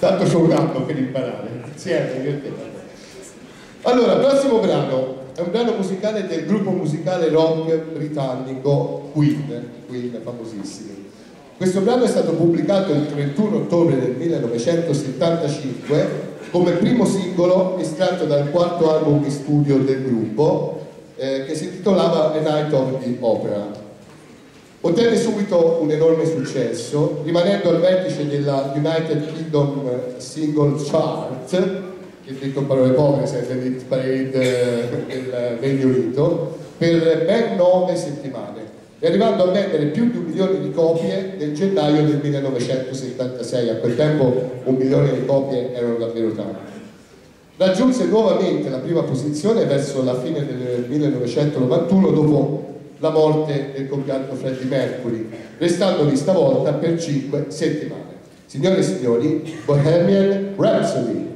tanto c'ho un anno per imparare, insieme, divertente. Allora, prossimo brano è un brano musicale del gruppo musicale rock britannico Queen, Queen famosissimi. Questo brano è stato pubblicato il 31 ottobre del 1975 come primo singolo estratto dal quarto album di studio del gruppo eh, che si intitolava A Night of the Opera. Ottenne subito un enorme successo, rimanendo al vertice della United Kingdom Single Chart, che detto parole povere serve l'hit parade eh, del Regno Unito, per ben nove settimane, e arrivando a vendere più di un milione di copie nel gennaio del 1976. A quel tempo un milione di copie erano davvero tante. Raggiunse nuovamente la prima posizione verso la fine del 1991 dopo la morte del compianto Freddie Mercury, restando lì stavolta per cinque settimane. Signore e signori, Bohemian Rhapsody.